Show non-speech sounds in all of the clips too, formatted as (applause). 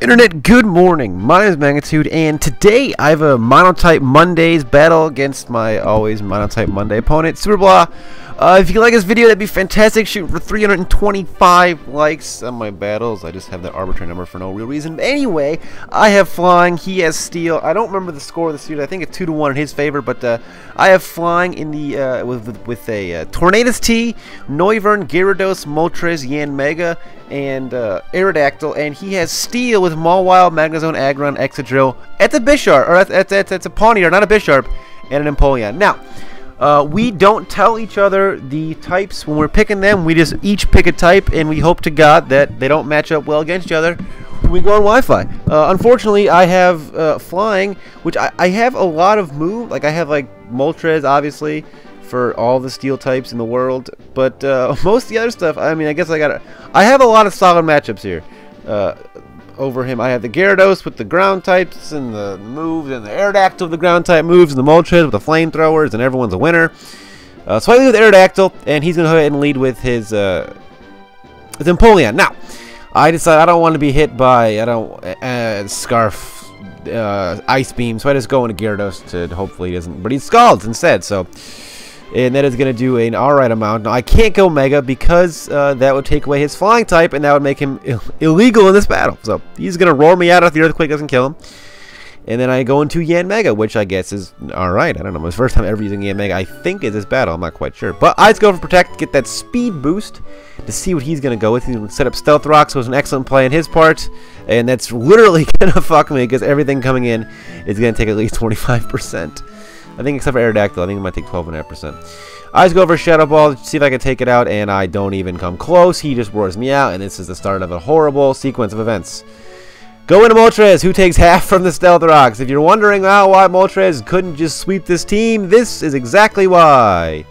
Internet, good morning. My name is Magnitude, and today I have a Monotype Mondays battle against my always Monotype Monday opponent, SuuperBlah. Uh, if you like this video, that'd be fantastic. Shoot for 325 likes on my battles. I just have that arbitrary number for no real reason. But anyway, I have flying. He has steel. I don't remember the score of the series. I think it's two to one in his favor. But uh, I have flying in the uh, with with a uh, Tornadus T, Noivern, Gyarados, Moltres, Yanmega, and uh, Aerodactyl, and he has steel with Mawile, Magnezone, Aggron, Excadrill. It's a Bisharp, or it's, it's, it's a Pawniard, not a Bisharp, and an Empoleon. Now. Uh, we don't tell each other the types when we're picking them. We just each pick a type, and we hope to God that they don't match up well against each other we go on Wi-Fi. Uh, unfortunately, I have uh, flying, which I, I have a lot of move. Like I have like Moltres, obviously, for all the steel types in the world. But uh, (laughs) most of the other stuff, I mean, I guess I got. I have a lot of solid matchups here. Uh, over him. I have the Gyarados with the ground types and the moves, and the Aerodactyl with the ground type moves, and the Moltres with the flamethrowers, and everyone's a winner. Uh, so I lead with Aerodactyl, and he's going to go ahead and lead with his, uh, his Empoleon. Now, I decide I don't want to be hit by, I don't, uh, Scarf, uh, Ice Beam, so I just go into Gyarados to hopefully he doesn't, but he Scalds instead, so and that is going to do an alright amount. Now, I can't go Mega because uh, that would take away his flying type, and that would make him Ill illegal in this battle. So, he's going to roar me out if the Earthquake doesn't kill him. And then I go into Yanmega, which I guess is alright. I don't know. My first time ever using Yanmega, I think, is this battle. I'm not quite sure. But I just go for Protect, get that speed boost to see what he's going to go with. He's going to set up Stealth Rock, so it's an excellent play on his part. And that's literally (laughs) going to fuck me because everything coming in is going to take at least 25%. I think except for Aerodactyl, I think it might take 12.5%. I just go for Shadow Ball to see if I can take it out, and I don't even come close. He just roars me out, and this is the start of a horrible sequence of events. Go into Moltres, who takes (laughs) half from the Stealth Rocks. If you're wondering oh, why Moltres couldn't just sweep this team, this is exactly why.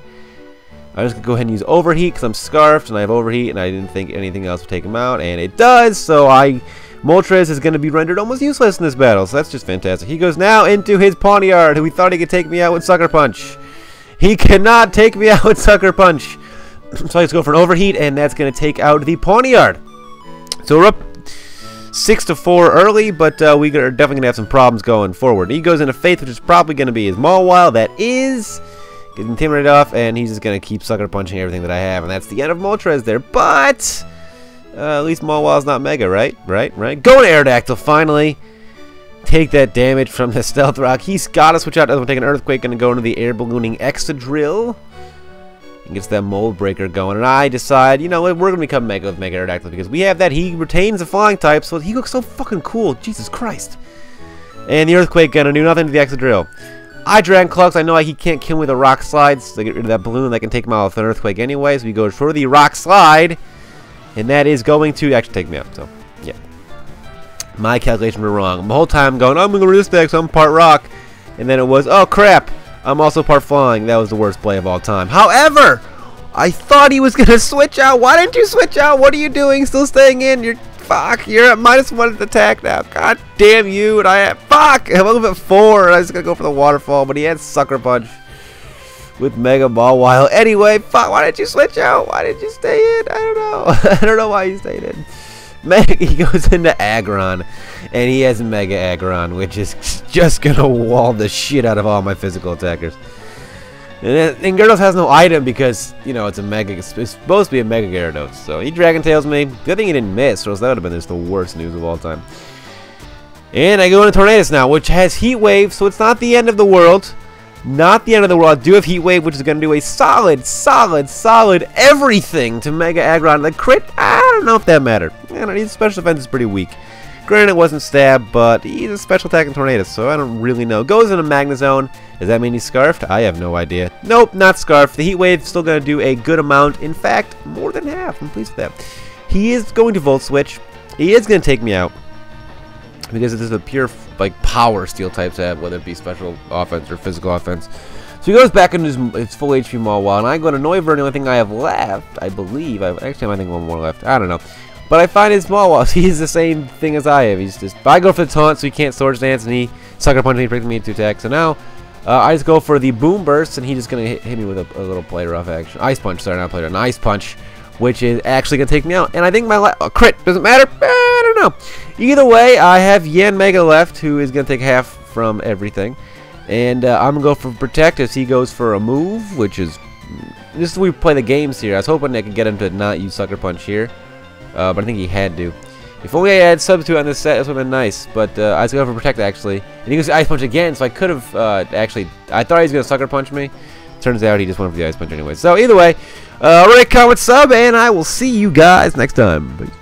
I'm just going to go ahead and use Overheat because I'm Scarfed, and I have Overheat, and I didn't think anything else would take him out, and it does, so I... Moltres is going to be rendered almost useless in this battle, so that's just fantastic. He goes now into his Pawniard, who he thought he could take me out with Sucker Punch. He cannot take me (laughs) out with Sucker Punch. (clears throat) so I just go for an Overheat, and that's going to take out the Pawniard. So we're up 6 to 4 early, but uh, we are definitely going to have some problems going forward. He goes into Faith, which is probably going to be his Mawile. That is... Get intimidated off, and he's just going to keep Sucker Punching everything that I have, and that's the end of Moltres there. But... Uh, at least Mawile's not Mega, right? Right? Right? Go to Aerodactyl, finally! Take that damage from the Stealth Rock. He's got to switch out. Doesn't take an Earthquake. To go into the Air Ballooning Excadrill. And gets that Mold Breaker going. And I decide, you know what, we're going to become Mega with Mega Aerodactyl because we have that. He retains the Flying type, so he looks so fucking cool. Jesus Christ. And the Earthquake to do nothing to the Excadrill. I Dragon Clucks. I know he can't kill me with a Rock Slide, so I get rid of that Balloon. I can take him out with an Earthquake anyway, so we go for the Rock Slide. And that is going to actually take me out. So, yeah. My calculations were wrong. The whole time going, I'm going to resist deck, so I'm part rock. And then it was, oh crap, I'm also part flying. That was the worst play of all time. However, I thought he was going (laughs) to switch out. Why didn't you switch out? What are you doing? Still staying in? You're, fuck, you're at minus one at the attack now. God damn you. And I have, fuck, I'm up at four. And I was going to go for the waterfall, but he had Sucker Punch with Mega Ball Mawile. Anyway, fuck, why did you switch out? Why did you stay in? I don't know. (laughs) I don't know why you stayed in. (laughs) Mega, he goes into Aggron, and he has Mega Aggron, which is (laughs) just gonna wall the shit out of all my physical attackers. And, uh, and Gyarados has no item because, you know, it's a Mega, it's supposed to be a Mega Gyarados. So he Dragon Tails me. Good thing he didn't miss, or else that would have been just the worst news of all time. And I go into Tornadus now, which has Heat Wave, so it's not the end of the world. Not the end of the world. I do have Heat Wave, which is going to do a solid, solid, solid everything to Mega Aggron. The crit, I don't know if that mattered. Don't his special defense is pretty weak. Granted, it wasn't stab, but he's a special attack in tornado, so I don't really know. Goes into Magnezone. Does that mean he's Scarfed? I have no idea. Nope, not Scarfed. The Heat Wave still going to do a good amount. In fact, more than half. I'm pleased with that. He is going to Volt Switch. He is going to take me out because this is a pure like power steel types have, whether it be special offense or physical offense. So he goes back into his, his full HP Mawile, and I go to Noivern. The only thing I have left, I believe, I actually I think one more left. I don't know. But I find his Mawile, (laughs) he's the same thing as I have. He's just, I go for the taunt, so he can't Swords Dance, and he Sucker Punch, and he brings me into attack. So now, uh, I just go for the Boomburst, and he's just going to hit, hit, me with a, a, little Play Rough action. Ice Punch, sorry, not Play Rough, an Ice Punch which is actually going to take me out. And I think my uh, crit doesn't matter. Don't know. Either way, I have Yanmega left, who is going to take half from everything. And uh, I'm going to go for Protect as he goes for a move, which is... This is we play the games here. I was hoping I could get him to not use Sucker Punch here. Uh, but I think he had to. If only I had Substitute on this set, this would have been nice. But uh, I was going for Protect, actually. And he goes Ice Punch again, so I could have uh, actually... I thought he was going to Sucker Punch me. Turns out he just went for the Ice Punch anyway. So either way, uh, rate, comment, sub, and I will see you guys next time. Peace.